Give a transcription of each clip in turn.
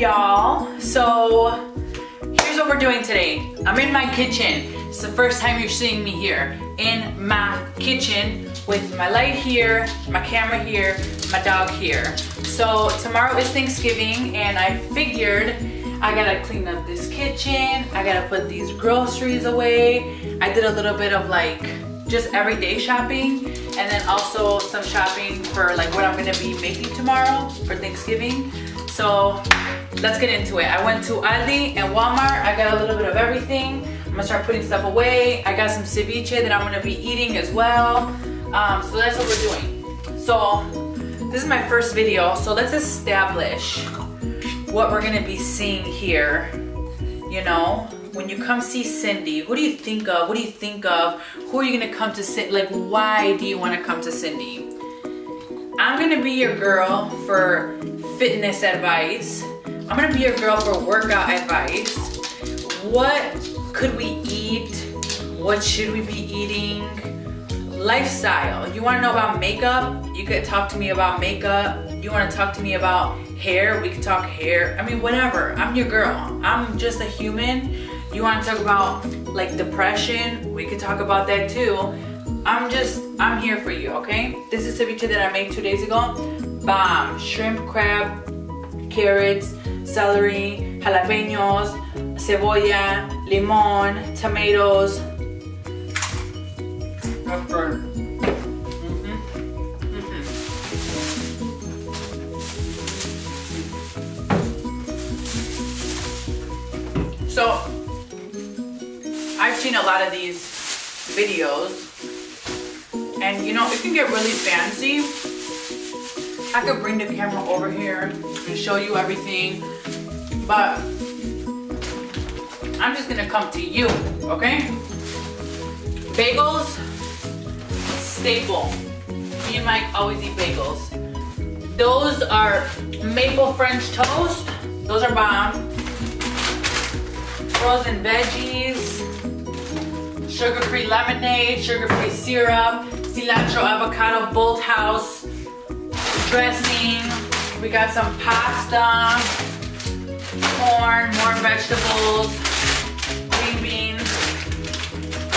y'all. So here's what we're doing today. I'm in my kitchen. It's the first time you're seeing me here in my kitchen with my light here, my camera here, my dog here. So tomorrow is Thanksgiving and I figured I gotta clean up this kitchen. I gotta put these groceries away. I did a little bit of like just everyday shopping and then also some shopping for like what I'm gonna be making tomorrow for Thanksgiving. So let's get into it. I went to Aldi and Walmart. I got a little bit of everything. I'm gonna start putting stuff away. I got some ceviche that I'm gonna be eating as well. Um, so that's what we're doing. So this is my first video. So let's establish what we're gonna be seeing here. You know, when you come see Cindy, who do you think of? What do you think of? Who are you gonna come to see? Like, why do you wanna come to Cindy? I'm gonna be your girl for fitness advice. I'm gonna be your girl for workout advice. What could we eat? What should we be eating? Lifestyle. You wanna know about makeup? You could talk to me about makeup. You wanna talk to me about hair? We could talk hair. I mean, whatever. I'm your girl. I'm just a human. You wanna talk about like depression? We could talk about that too. I'm just, I'm here for you, okay? This is ceviche that I made two days ago. Bomb. Shrimp, crab, carrots, celery, jalapenos, cebolla, limon, tomatoes. Pepper. Mhm. Mhm. So, I've seen a lot of these videos and you know, it can get really fancy. I could bring the camera over here and show you everything, but I'm just gonna come to you, okay? Bagels, staple. Me and Mike always eat bagels. Those are maple French toast. Those are bomb. Frozen veggies, sugar-free lemonade, sugar-free syrup, cilantro avocado Bolthouse dressing. We got some pasta, corn, more vegetables, green beans,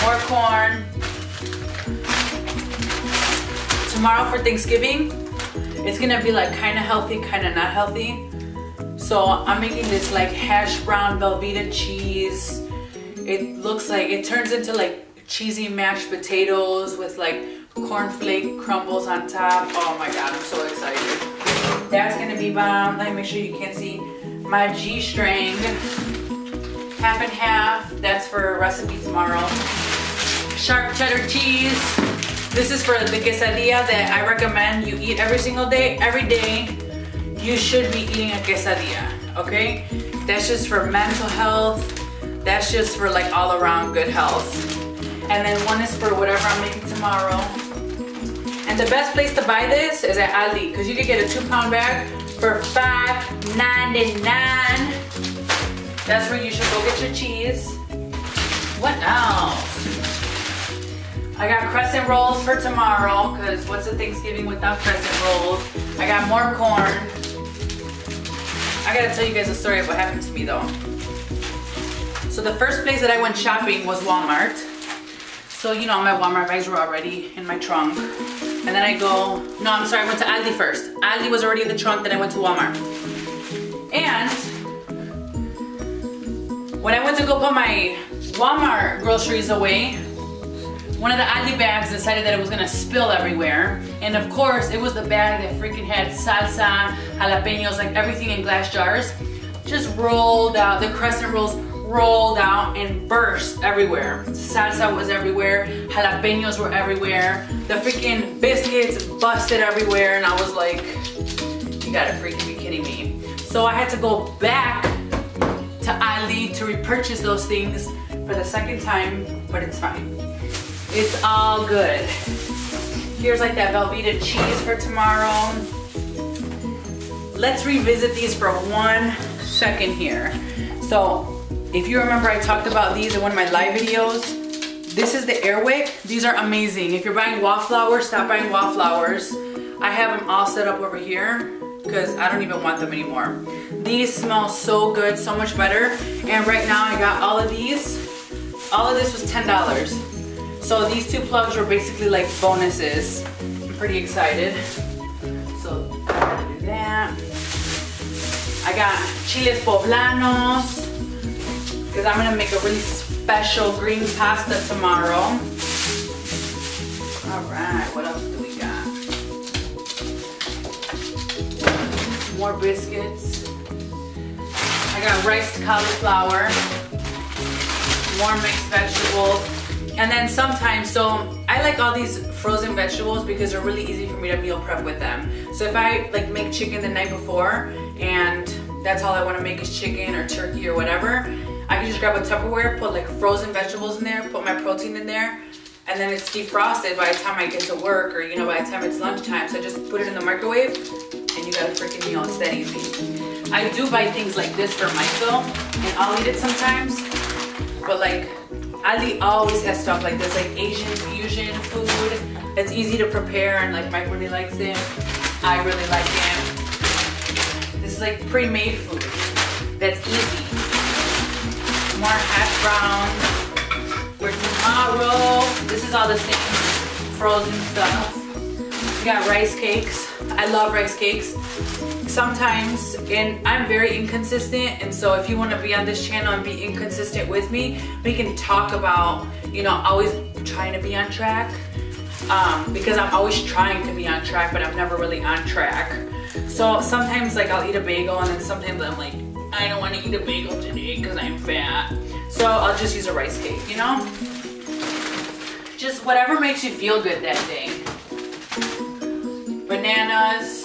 more corn. Tomorrow for Thanksgiving, it's gonna be like kind of healthy, kind of not healthy. So I'm making this like hash brown Velveeta cheese. It looks like, it turns into like cheesy mashed potatoes with like cornflake crumbles on top. Oh my God, I'm so excited. That's gonna be bomb. Let me make sure you can see my G-string. Half and half, that's for a recipe tomorrow. Sharp cheddar cheese. This is for the quesadilla that I recommend you eat every single day, every day you should be eating a quesadilla, okay? That's just for mental health. That's just for like all around good health. And then one is for whatever I'm making tomorrow. And the best place to buy this is at Aldi because you can get a two pound bag for $5.99. That's where you should go get your cheese. What else? I got crescent rolls for tomorrow because what's a Thanksgiving without crescent rolls? I got more corn. I gotta tell you guys a story of what happened to me though. So the first place that I went shopping was Walmart. So you know my Walmart bags were already in my trunk. And then I go, no I'm sorry, I went to Aldi first. Aldi was already in the trunk, then I went to Walmart. And when I went to go put my Walmart groceries away, one of the Aldi bags decided that it was gonna spill everywhere. And of course, it was the bag that freaking had salsa, jalapenos, like everything in glass jars. Just rolled out, the crescent rolls rolled out and burst everywhere. Salsa was everywhere, jalapenos were everywhere, the freaking biscuits busted everywhere, and I was like, you gotta freaking be kidding me. So I had to go back to Aldi to repurchase those things for the second time, but it's fine. It's all good. Here's like that Velveeta cheese for tomorrow. Let's revisit these for one second here. So if you remember I talked about these in one of my live videos. This is the Airwick. These are amazing. If you're buying wallflowers, stop buying wallflowers. I have them all set up over here because I don't even want them anymore. These smell so good, so much better. And right now I got all of these. All of this was $10. So these two plugs were basically like bonuses. I'm pretty excited. So I'm gonna do that. I got chiles poblanos because I'm gonna make a really special green pasta tomorrow. All right, what else More biscuits. I got riced cauliflower, more mixed vegetables, and then sometimes, so I like all these frozen vegetables because they're really easy for me to meal prep with them. So if I like make chicken the night before and that's all I want to make is chicken or turkey or whatever, I can just grab a Tupperware, put like frozen vegetables in there, put my protein in there, and then it's defrosted by the time I get to work or you know by the time it's lunchtime. So I just put it in the microwave and you got a freaking meal. It's that. I do buy things like this for Michael, and I'll eat it sometimes. But like, Aldi always has stuff like this, like Asian fusion food. It's easy to prepare, and like Mike really likes it. I really like it. This is like pre-made food. That's easy. More hash browns for tomorrow. This is all the same frozen stuff. We got rice cakes. I love rice cakes. Sometimes and I'm very inconsistent and so if you want to be on this channel and be inconsistent with me we can talk about you know always trying to be on track. Um, because I'm always trying to be on track but I'm never really on track. So sometimes like I'll eat a bagel and then sometimes I'm like I don't want to eat a bagel today because I'm fat. So I'll just use a rice cake you know? Just whatever makes you feel good that day bananas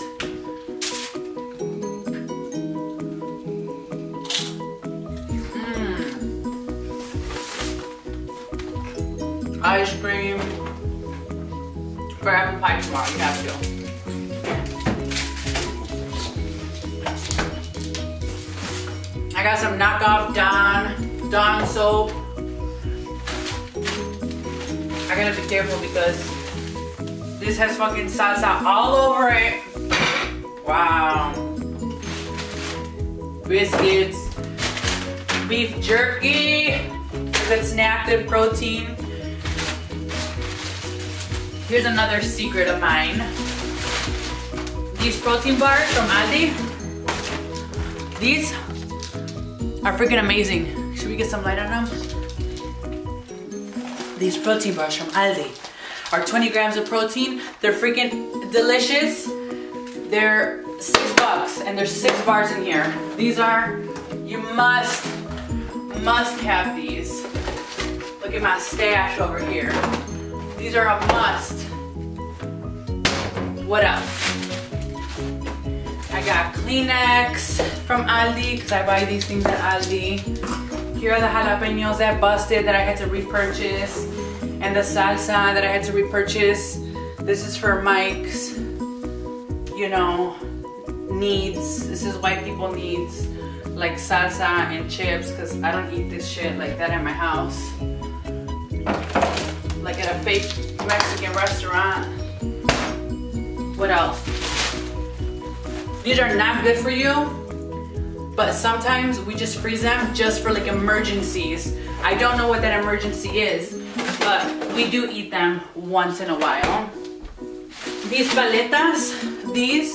hmm. ice cream. For apple pie tomorrow, you have to. I got some knockoff Dawn, Dawn soap. I gotta be careful because this has fucking salsa all over it. Wow. Biscuits, beef jerky, it's an protein. Here's another secret of mine. These protein bars from Aldi, these are freaking amazing. Should we get some light on them? These protein bars from Aldi are 20 grams of protein. They're freaking delicious. They're six bucks and there's six bars in here. These are, you must, must have these. Look at my stash over here. These are a must. What else? I got Kleenex from Aldi because I buy these things at Aldi. Here are the jalapenos that busted that I had to repurchase and the salsa that I had to repurchase. This is for Mike's, you know, needs. This is white people needs like salsa and chips because I don't eat this shit like that at my house like at a fake Mexican restaurant. What else? These are not good for you, but sometimes we just freeze them just for like emergencies. I don't know what that emergency is, but we do eat them once in a while. These paletas, these,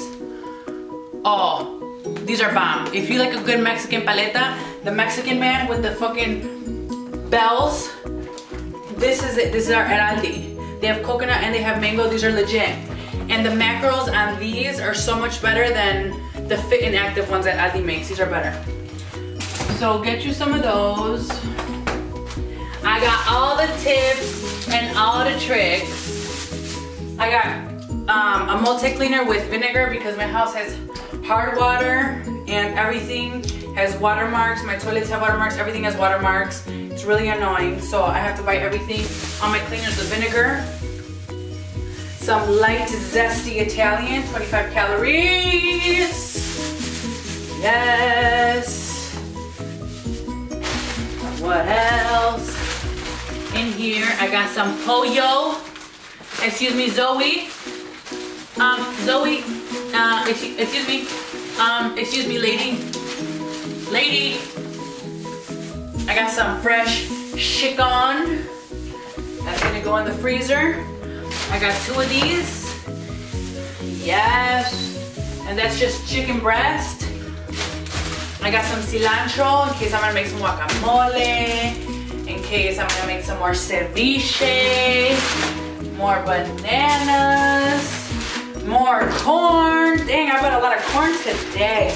oh, these are bomb. If you like a good Mexican paleta, the Mexican man with the fucking bells this is it. This is our Aldi. They have coconut and they have mango. These are legit. And the macros on these are so much better than the fit and active ones that Aldi makes. These are better. So get you some of those. I got all the tips and all the tricks. I got um, a multi-cleaner with vinegar because my house has hard water and everything has watermarks. My toilets have watermarks. Everything has watermarks. It's really annoying. So I have to buy everything on my cleaners with vinegar. Some light, zesty Italian, 25 calories. Yes. What else? In here, I got some pollo. Excuse me, Zoe. Um, Zoe, uh, excuse, me. Um, excuse me, lady. Lady, I got some fresh chicken. That's gonna go in the freezer. I got two of these. Yes. And that's just chicken breast. I got some cilantro in case I'm gonna make some guacamole, in case I'm gonna make some more ceviche, more bananas, more corn. Dang, I bought a lot of corn today.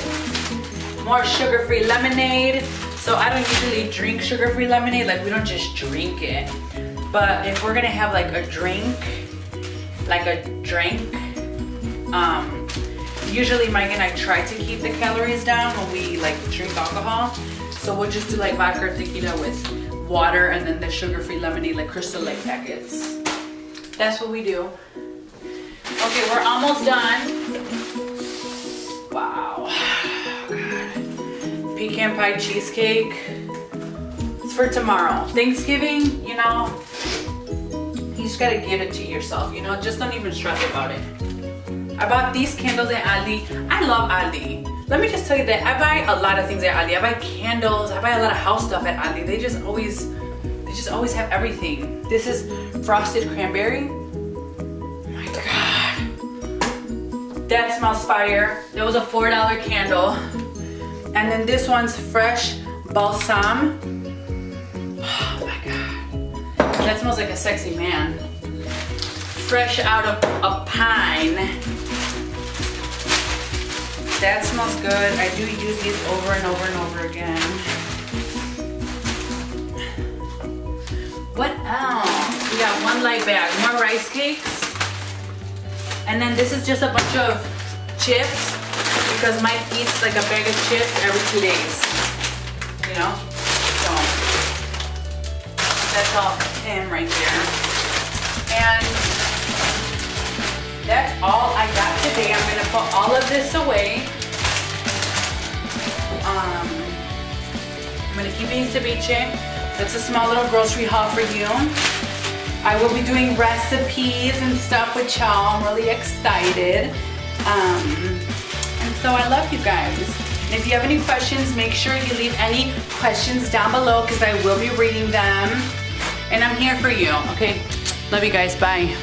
More sugar-free lemonade. So I don't usually drink sugar-free lemonade, like we don't just drink it. But if we're gonna have like a drink, like a drink, um, usually Mike and I try to keep the calories down when we like drink alcohol. So we'll just do like vodka or tequila with water and then the sugar-free lemonade, like Crystal Light packets. That's what we do. Okay, we're almost done. Wow. Pecan pie cheesecake. It's for tomorrow. Thanksgiving, you know, you just gotta give it to yourself, you know? Just don't even stress about it. I bought these candles at Aldi. I love Aldi. Let me just tell you that I buy a lot of things at Aldi. I buy candles, I buy a lot of house stuff at Aldi. They just always, they just always have everything. This is frosted cranberry. Oh my God. That smells fire. That was a $4 candle. And then this one's fresh balsam. Oh my God. That smells like a sexy man. Fresh out of a pine. That smells good. I do use these over and over and over again. What else? We got one light bag, more rice cakes. And then this is just a bunch of chips because Mike eats like a bag of chips every two days. You know? So that's all him right there. And that's all I got today. I'm gonna put all of this away. Um, I'm gonna keep eating ceviche. That's a small little grocery haul for you. I will be doing recipes and stuff with y'all. I'm really excited. Um, and so I love you guys. And if you have any questions, make sure you leave any questions down below because I will be reading them. And I'm here for you, okay? Love you guys, bye.